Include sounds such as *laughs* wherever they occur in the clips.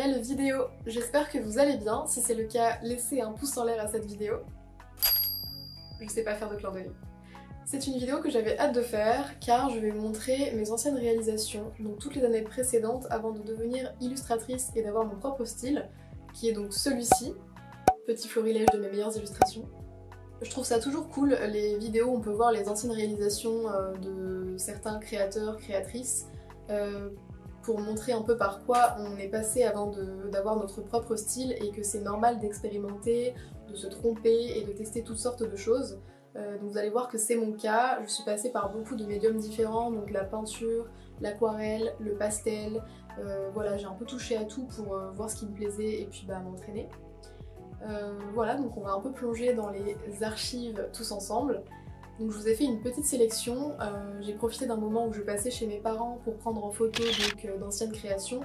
vidéo. J'espère que vous allez bien. Si c'est le cas, laissez un pouce en l'air à cette vidéo. Je sais pas faire de clin d'œil. C'est une vidéo que j'avais hâte de faire car je vais montrer mes anciennes réalisations, donc toutes les années précédentes avant de devenir illustratrice et d'avoir mon propre style, qui est donc celui-ci, petit florilège de mes meilleures illustrations. Je trouve ça toujours cool, les vidéos on peut voir les anciennes réalisations euh, de certains créateurs, créatrices, euh, pour montrer un peu par quoi on est passé avant d'avoir notre propre style et que c'est normal d'expérimenter, de se tromper et de tester toutes sortes de choses. Euh, donc vous allez voir que c'est mon cas, je suis passée par beaucoup de médiums différents, donc la peinture, l'aquarelle, le pastel, voilà j'ai un peu touché à tout pour voir ce qui me plaisait et puis bah m'entraîner. Euh, voilà, donc on va un peu plonger dans les archives tous ensemble. Donc je vous ai fait une petite sélection, euh, j'ai profité d'un moment où je passais chez mes parents pour prendre en photo euh, d'anciennes créations.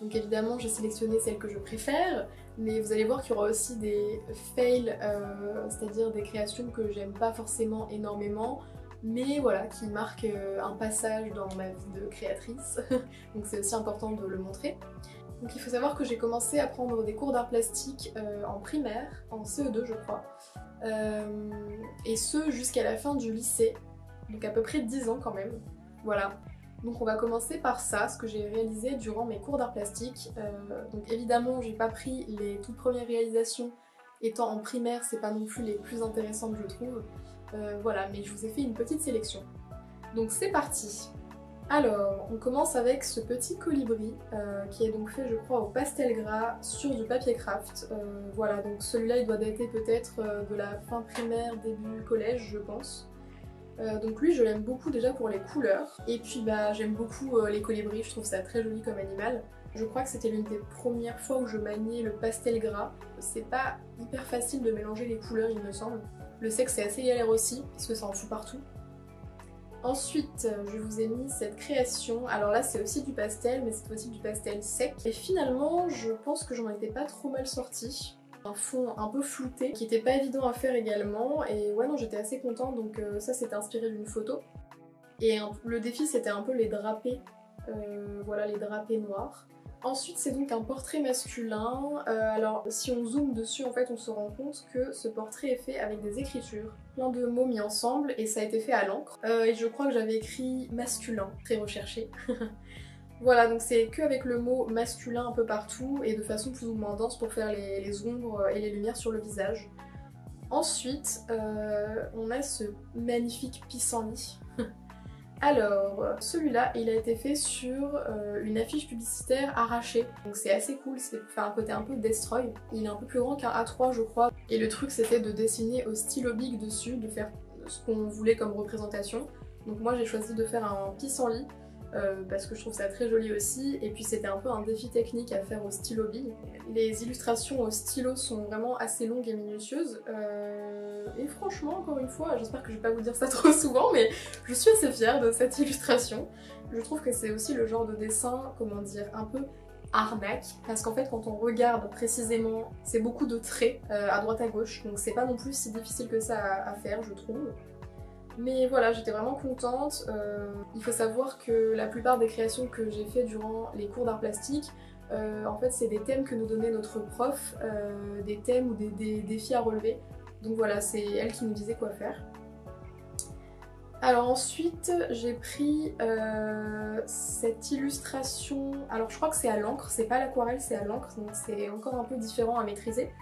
Donc évidemment j'ai sélectionné celles que je préfère, mais vous allez voir qu'il y aura aussi des fails, c'est-à-dire des créations que j'aime pas forcément énormément, mais voilà, qui marquent un passage dans ma vie de créatrice. *laughs* donc c'est aussi important de le montrer. Donc il faut savoir que j'ai commencé à prendre des cours d'art plastique euh, en primaire, en CE2 je crois, euh, et ce jusqu'à la fin du lycée, donc à peu près 10 ans quand même. Voilà. Donc on va commencer par ça, ce que j'ai réalisé durant mes cours d'art plastique. Euh, donc évidemment j'ai pas pris les toutes premières réalisations, étant en primaire c'est pas non plus les plus intéressantes je trouve. voilà, mais je vous ai fait une petite sélection. Donc c'est parti alors, on commence avec ce petit colibri euh, qui est donc fait, je crois, au pastel gras sur du papier craft. Euh, voilà, donc celui-là, il doit dater peut-être euh, de la fin primaire, début collège, je pense. donc lui, je l'aime beaucoup déjà pour les couleurs. Et puis, bah, j'aime beaucoup les colibris, je trouve ça très joli comme animal. Je crois que c'était l'une des premières fois où je maniais le pastel gras. C'est pas hyper facile de mélanger les couleurs, il me semble. Le sexe, c'est assez galère aussi, parce que ça en fout partout. Ensuite, je vous ai mis cette création. Alors là, c'est aussi du pastel, mais c'est aussi du pastel sec. Et finalement, je pense que j'en étais pas trop mal sortie. Un fond un peu flouté, qui était pas évident à faire également. Et ouais, non, j'étais assez contente. Donc euh, ça, c'était inspiré d'une photo. Et le défi, c'était un peu les drapés. Euh, voilà, les drapés noirs. Ensuite, c'est donc un portrait masculin. Euh, alors, si on zoome dessus, en fait, on se rend compte que ce portrait est fait avec des écritures, plein de mots mis ensemble, et ça a été fait à l'encre. Euh, et je crois que j'avais écrit masculin, très recherché. *laughs* voilà, donc c'est que avec le mot masculin un peu partout, et de façon plus ou moins dense pour faire les, ombres et les lumières sur le visage. Ensuite, euh, on a ce magnifique pissenlit *laughs* alors, celui-là, il a été fait sur euh, une affiche publicitaire arrachée. Donc c'est assez cool, c'est faire un côté un peu destroy. Il est un peu plus grand qu'un A3 je crois. Et le truc c'était de dessiner au stylo big dessus, de faire ce qu'on voulait comme représentation. Donc moi j'ai choisi de faire un pissenlit euh, parce que je trouve ça très joli aussi. Et puis c'était un peu un défi technique à faire au stylo bille. Les illustrations au stylo sont vraiment assez longues et minutieuses. Euh, et franchement, encore une fois, j'espère que je vais pas vous dire ça *laughs* trop souvent, mais je suis assez fière de cette illustration. Je trouve que c'est aussi le genre de dessin, comment dire, un peu arnaque parce qu'en fait quand on regarde précisément c'est beaucoup de traits euh, à droite à gauche donc c'est pas non plus si difficile que ça à faire je trouve mais voilà, j'étais vraiment contente. Euh, il faut savoir que la plupart des créations que j'ai fait durant les cours d'art plastique, euh, en fait c'est des thèmes que nous donnait notre prof, euh, des thèmes ou des, défis à relever. Donc voilà, c'est elle qui nous disait quoi faire. Alors ensuite, j'ai pris cette illustration, alors je crois que c'est à l'encre, c'est pas l'aquarelle, c'est à l'encre, donc c'est encore un peu différent à maîtriser.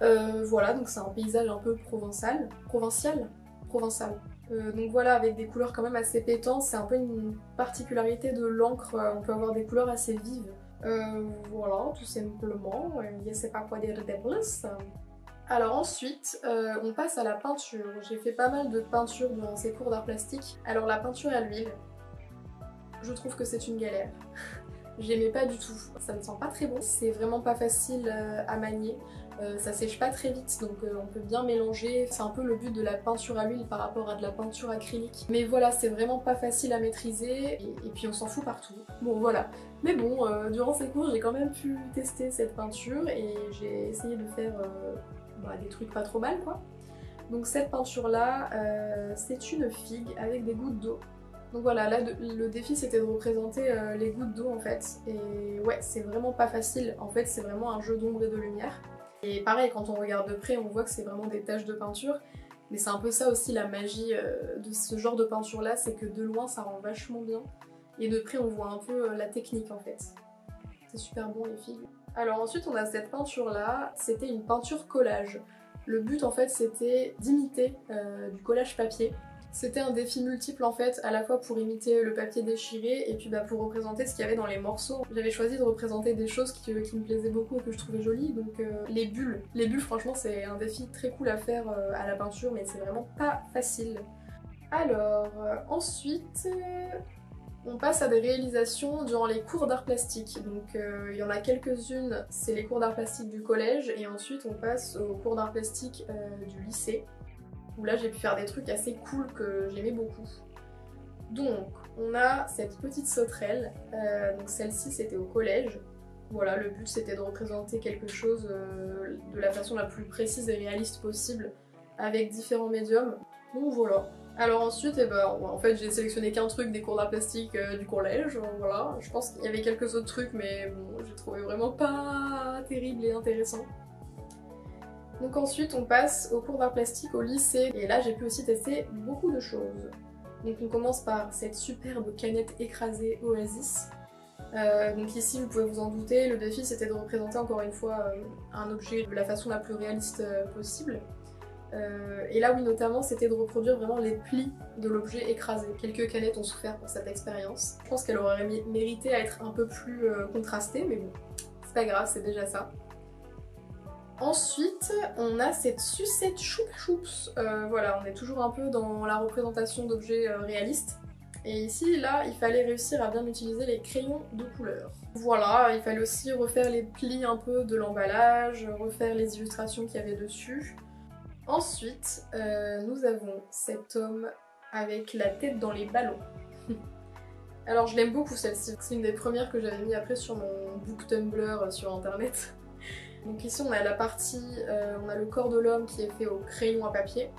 voilà, donc c'est un paysage un peu provençal, provincial, provençal. Euh, donc voilà, avec des couleurs quand même assez pétantes, c'est un peu une particularité de l'encre, euh, on peut avoir des couleurs assez vives. Euh, voilà, tout simplement, je sais pas quoi dire de plus. Alors ensuite, on passe à la peinture. J'ai fait pas mal de peinture durant ces cours d'art plastique. Alors la peinture à l'huile, je trouve que c'est une galère. *laughs* J'aimais pas du tout, ça ne sent pas très bon, c'est vraiment pas facile à manier. Euh, ça sèche pas très vite donc euh, on peut bien mélanger. C'est un peu le but de la peinture à l'huile par rapport à de la peinture acrylique. Mais voilà, c'est vraiment pas facile à maîtriser et, puis on s'en fout partout. Bon voilà. Mais bon, euh, durant ces cours j'ai quand même pu tester cette peinture et j'ai essayé de faire bah, des trucs pas trop mal quoi. Donc cette peinture là, c'est une figue avec des gouttes d'eau. Donc voilà, là le défi c'était de représenter les gouttes d'eau en fait. Et ouais, c'est vraiment pas facile. En fait, c'est vraiment un jeu d'ombre et de lumière. Et pareil, quand on regarde de près, on voit que c'est vraiment des taches de peinture. Mais c'est un peu ça aussi la magie euh, de ce genre de peinture là, c'est que de loin ça rend vachement bien. Et de près on voit un peu euh, la technique en fait. C'est super bon les filles. Alors ensuite on a cette peinture là, c'était une peinture collage. Le but en fait c'était d'imiter du collage papier. C'était un défi multiple en fait, à la fois pour imiter le papier déchiré et puis bah, pour représenter ce qu'il y avait dans les morceaux. J'avais choisi de représenter des choses qui, me plaisaient beaucoup et que je trouvais jolies, donc euh, les bulles. Les bulles franchement c'est un défi très cool à faire euh, à la peinture mais c'est vraiment pas facile. Alors euh, ensuite on passe à des réalisations durant les cours d'art plastique. Donc il y en a quelques-unes, c'est les cours d'art plastique du collège et ensuite on passe aux cours d'art plastique du lycée où là j'ai pu faire des trucs assez cool que j'aimais beaucoup. Donc on a cette petite sauterelle, euh, donc celle-ci c'était au collège. Voilà, le but c'était de représenter quelque chose euh, de la façon la plus précise et réaliste possible avec différents médiums. Donc voilà. Alors ensuite, eh ben, en fait j'ai sélectionné qu'un truc des cours d'art plastique euh, du collège, voilà. Je pense qu'il y avait quelques autres trucs mais bon, j'ai trouvé vraiment pas terrible et intéressant. Donc ensuite on passe au cours d'art plastique au lycée et là j'ai pu aussi tester beaucoup de choses. Donc on commence par cette superbe canette écrasée Oasis. Euh, donc ici vous pouvez vous en douter, le défi c'était de représenter encore une fois euh, un objet de la façon la plus réaliste euh, possible. et là oui notamment c'était de reproduire vraiment les plis de l'objet écrasé. Quelques canettes ont souffert pour cette expérience. Je pense qu'elle aurait mérité à être un peu plus contrastée mais bon, c'est pas grave, c'est déjà ça. Ensuite, on a cette sucette choupa choups. Euh, voilà, on est toujours un peu dans la représentation d'objets euh, réalistes. Et ici, là, il fallait réussir à bien utiliser les crayons de couleur. Voilà, il fallait aussi refaire les plis un peu de l'emballage, refaire les illustrations qu'il y avait dessus. Ensuite, euh, nous avons cet homme avec la tête dans les ballons. *laughs* Alors je l'aime beaucoup celle-ci, c'est une des premières que j'avais mis après sur mon book Tumblr sur internet. Donc ici on a la partie, euh, on a le corps de l'homme qui est fait au crayon à papier.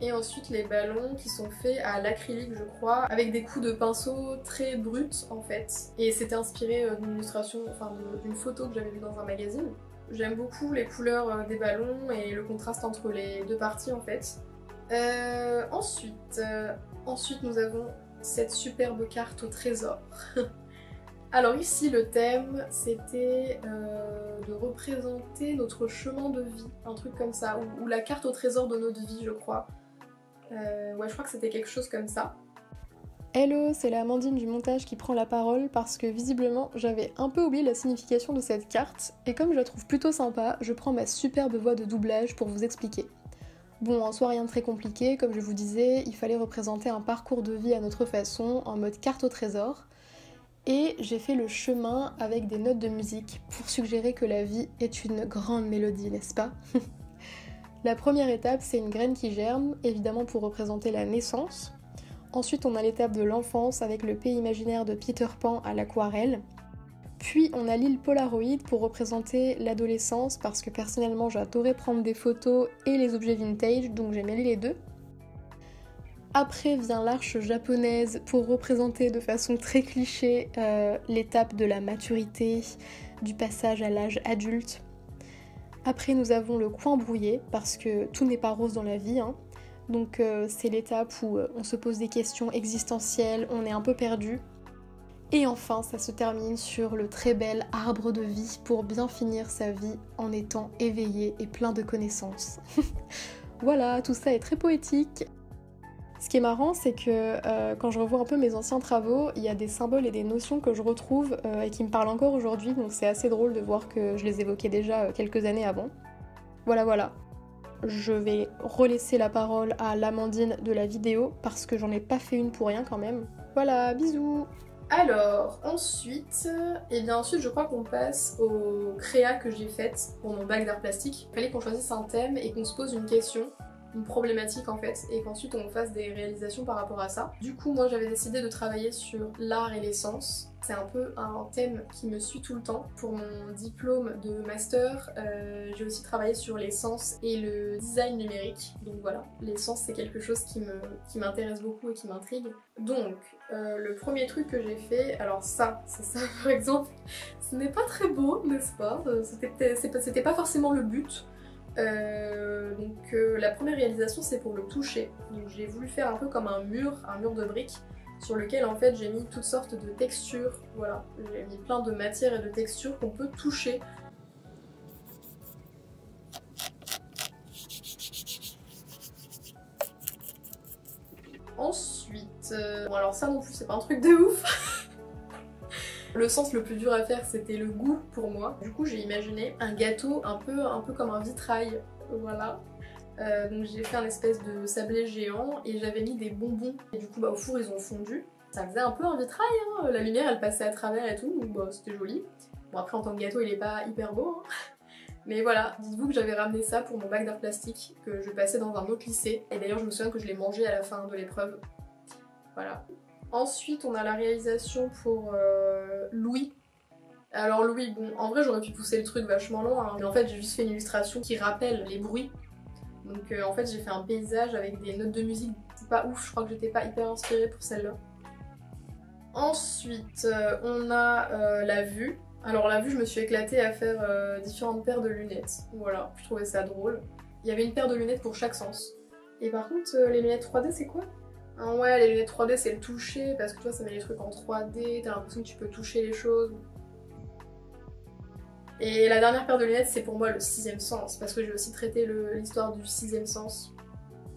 Et ensuite les ballons qui sont faits à l'acrylique je crois, avec des coups de pinceau très bruts en fait. Et c'était inspiré euh, d'une illustration, enfin d'une photo que j'avais vue dans un magazine. J'aime beaucoup les couleurs euh, des ballons et le contraste entre les deux parties en fait. ensuite, ensuite nous avons cette superbe carte au trésor. *laughs* Alors ici le thème c'était euh, de représenter notre chemin de vie, un truc comme ça, ou, la carte au trésor de notre vie je crois. Euh, ouais je crois que c'était quelque chose comme ça. Hello, c'est la Amandine du montage qui prend la parole parce que visiblement j'avais un peu oublié la signification de cette carte et comme je la trouve plutôt sympa, je prends ma superbe voix de doublage pour vous expliquer. Bon, en soi rien de très compliqué, comme je vous disais, il fallait représenter un parcours de vie à notre façon en mode carte au trésor et j'ai fait le chemin avec des notes de musique pour suggérer que la vie est une grande mélodie, n'est-ce pas? *laughs* La première étape, c'est une graine qui germe, évidemment pour représenter la naissance. Ensuite, on a l'étape de l'enfance avec le pays imaginaire de Peter Pan à l'aquarelle. Puis on a l'île Polaroid pour représenter l'adolescence parce que personnellement j'adorais prendre des photos et les objets vintage donc j'ai mêlé les deux. Après vient l'arche japonaise pour représenter de façon très cliché euh, l'étape de la maturité, du passage à l'âge adulte. Après nous avons le coin brouillé parce que tout n'est pas rose dans la vie. Hein. Donc euh, c'est l'étape où euh, on se pose des questions existentielles, on est un peu perdu. Et enfin ça se termine sur le très bel arbre de vie pour bien finir sa vie en étant éveillé et plein de connaissances. *laughs* voilà, tout ça est très poétique. Ce qui est marrant, c'est que euh, quand je revois un peu mes anciens travaux, il y a des symboles et des notions que je retrouve euh, et qui me parlent encore aujourd'hui, donc c'est assez drôle de voir que je les évoquais déjà euh, quelques années avant. Voilà, voilà. Je vais relaisser la parole à l'Amandine de la vidéo parce que j'en ai pas fait une pour rien quand même. Voilà, bisous alors, ensuite, et eh bien ensuite je crois qu'on passe aux créas que j'ai faites pour mon bac d'art plastique. Il fallait qu'on choisisse un thème et qu'on se pose une question une problématique en fait et qu'ensuite on fasse des réalisations par rapport à ça. Du coup moi j'avais décidé de travailler sur l'art et l'essence C'est un peu un thème qui me suit tout le temps. Pour mon diplôme de master, euh, j'ai aussi travaillé sur l'essence et le design numérique. Donc voilà, l'essence c'est quelque chose qui m'intéresse beaucoup et qui m'intrigue. Donc, euh, le premier truc que j'ai fait, alors ça, c'est ça *laughs* par exemple, ce n'est pas très beau, n'est-ce pas? Euh, C'était pas forcément le but. Donc la première réalisation c'est pour le toucher. Donc j'ai voulu faire un peu comme un mur, un mur de briques sur lequel en fait j'ai mis toutes sortes de textures. Voilà, j'ai mis plein de matières et de textures qu'on peut toucher. Ensuite, euh, bon alors ça non plus c'est pas un truc de ouf. *laughs* le sens le plus dur à faire c'était le goût pour moi. Du coup j'ai imaginé un gâteau un peu, un peu comme un vitrail. Voilà, euh, donc j'ai fait un espèce de sablé géant et j'avais mis des bonbons. Et du coup bah, au four ils ont fondu. Ça faisait un peu un vitrail, hein. la lumière elle passait à travers et tout, donc bah, c'était joli. Bon après en tant que gâteau il est pas hyper beau. Hein. *laughs* Mais voilà, dites-vous que j'avais ramené ça pour mon bac d'art plastique que je passais dans un autre lycée. Et d'ailleurs je me souviens que je l'ai mangé à la fin de l'épreuve. Voilà. Ensuite on a la réalisation pour euh, Louis. Alors Louis, bon en vrai j'aurais pu pousser le truc vachement loin, hein. mais en fait j'ai juste fait une illustration qui rappelle les bruits donc euh, en fait j'ai fait un paysage avec des notes de musique pas ouf, je crois que j'étais pas hyper inspirée pour celle-là. Ensuite euh, on a la vue. Alors la vue je me suis éclatée à faire différentes paires de lunettes. Voilà, je trouvais ça drôle. Il y avait une paire de lunettes pour chaque sens. Et par contre les lunettes 3D c'est quoi? Ah Ouais les lunettes 3D c'est le toucher parce que toi ça met les trucs en 3D, t'as l'impression que tu peux toucher les choses. Et la dernière paire de lunettes, c'est pour moi le sixième sens, parce que j'ai aussi traité l'histoire du sixième sens.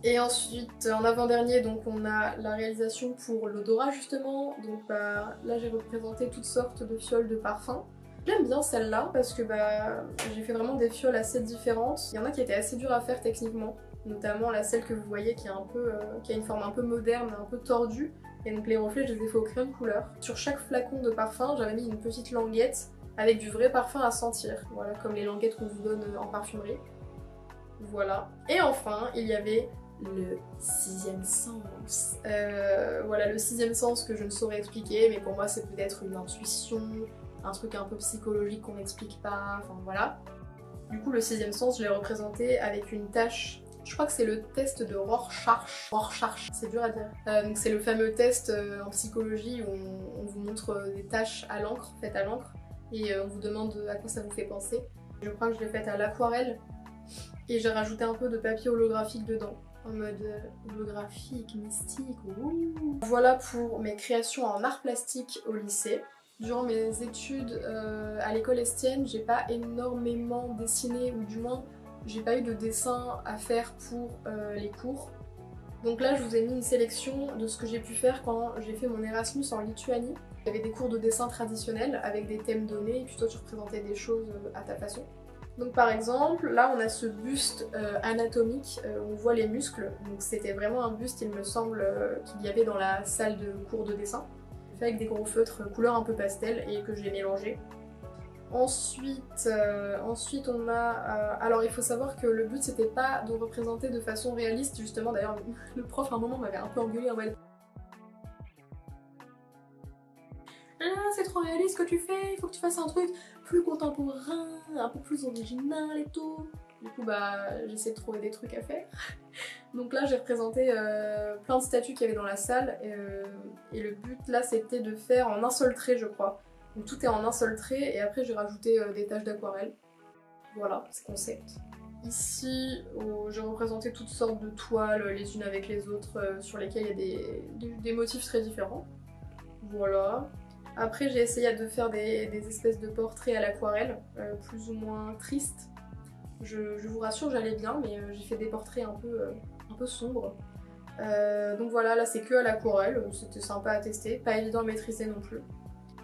Et ensuite, en avant-dernier, donc on a la réalisation pour l'odorat justement. Donc bah, là, j'ai représenté toutes sortes de fioles de parfum. J'aime bien celle-là parce que bah, j'ai fait vraiment des fioles assez différentes. Il y en a qui étaient assez dures à faire techniquement, notamment la celle que vous voyez qui, est un peu, euh, qui a une forme un peu moderne, un peu tordue. Et donc les reflets, je les ai fait au de couleur. Sur chaque flacon de parfum, j'avais mis une petite languette avec du vrai parfum à sentir, voilà, comme les languettes qu'on vous donne en parfumerie. Voilà. Et enfin, il y avait le sixième sens. Euh, voilà, le sixième sens que je ne saurais expliquer, mais pour moi c'est peut-être une intuition, un truc un peu psychologique qu'on n'explique pas, enfin voilà. Du coup, le sixième sens, je l'ai représenté avec une tâche je crois que c'est le test de Rorschach. Rorschach, c'est dur à dire. Euh, c'est le fameux test euh, en psychologie où on, vous montre des tâches à l'encre, faites à l'encre et euh, on vous demande à quoi ça vous fait penser. Je crois que je l'ai faite à l'aquarelle et j'ai rajouté un peu de papier holographique dedans en mode euh, holographique, mystique. Voilà pour mes créations en art plastique au lycée. Durant mes études euh, à l'école Estienne, j'ai pas énormément dessiné ou du moins j'ai pas eu de dessin à faire pour les cours. Donc là je vous ai mis une sélection de ce que j'ai pu faire quand j'ai fait mon Erasmus en Lituanie. Il y avait des cours de dessin traditionnels avec des thèmes donnés et puis toi tu représentais des choses euh, à ta façon. Donc par exemple, là on a ce buste euh, anatomique euh, où on voit les muscles. Donc c'était vraiment un buste, il me semble, qu'il y avait dans la salle de cours de dessin. Fait avec des gros feutres couleur un peu pastel et que j'ai mélangé. Ensuite, ensuite on a... alors il faut savoir que le but c'était pas de représenter de façon réaliste justement. D'ailleurs *laughs* le prof à un moment m'avait un peu engueulé en mode ah, c'est trop réaliste ce que tu fais, il faut que tu fasses un truc plus contemporain, un peu plus original et tout. Du coup, bah, j'essaie de trouver des trucs à faire. *laughs* Donc là, j'ai représenté euh, plein de statues qu'il y avait dans la salle. Euh, et, le but là, c'était de faire en un seul trait, je crois. Donc tout est en un seul trait. Et après, j'ai rajouté euh, des taches d'aquarelle. Voilà, c'est concept. Ici, j'ai représenté toutes sortes de toiles les unes avec les autres sur lesquelles il y a des motifs très différents. Voilà. Après j'ai essayé de faire des, espèces de portraits à l'aquarelle, euh, plus ou moins tristes. Je, vous rassure j'allais bien mais euh, j'ai fait des portraits un peu, euh, un peu sombres. donc voilà là c'est que à l'aquarelle, c'était sympa à tester, pas évident à maîtriser non plus.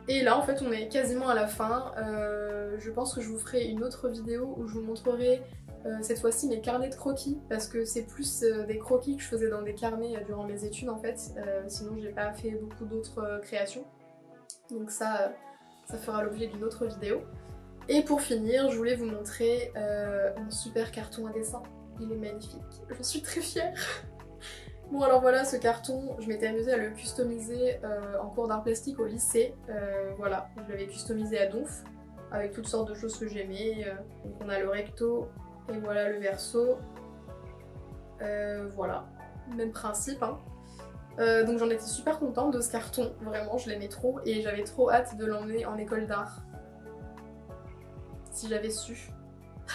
Et là en fait on est quasiment à la fin, je pense que je vous ferai une autre vidéo où je vous montrerai cette fois-ci mes carnets de croquis parce que c'est plus des croquis que je faisais dans des carnets durant mes études en fait, sinon j'ai pas fait beaucoup d'autres créations. Donc ça, ça fera l'objet d'une autre vidéo. Et pour finir, je voulais vous montrer euh, un super carton à dessin. Il est magnifique. Je suis très fière. Bon alors voilà ce carton, je m'étais amusée à le customiser euh, en cours d'art plastique au lycée. Euh, voilà, je l'avais customisé à donf avec toutes sortes de choses que j'aimais. Euh. On a le recto et voilà le verso. voilà, même principe. Hein. donc j'en étais super contente de ce carton, vraiment je l'aimais trop et j'avais trop hâte de l'emmener en école d'art. Si j'avais su.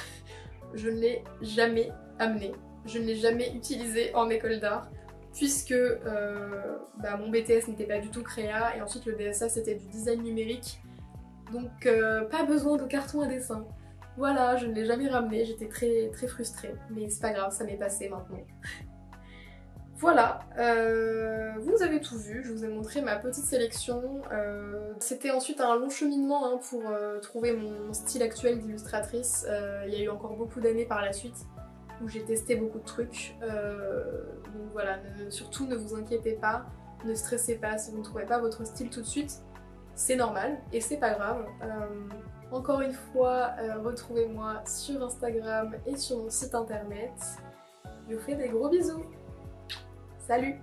*laughs* je ne l'ai jamais amené, je ne l'ai jamais utilisé en école d'art puisque euh, bah, mon BTS n'était pas du tout créa et ensuite le DSA c'était du design numérique donc euh, pas besoin de carton à dessin. Voilà, je ne l'ai jamais ramené, j'étais très très frustrée, mais c'est pas grave, ça m'est passé maintenant. *laughs* voilà, euh, vous avez tout vu, je vous ai montré ma petite sélection. C'était ensuite un long cheminement hein, pour trouver mon style actuel d'illustratrice. Il y a eu encore beaucoup d'années par la suite où j'ai testé beaucoup de trucs. Euh, donc voilà, surtout ne vous inquiétez pas, ne stressez pas si vous ne trouvez pas votre style tout de suite. C'est normal et c'est pas grave. Euh, encore une fois, euh, retrouvez-moi sur Instagram et sur mon site internet. Je vous fais des gros bisous. Salut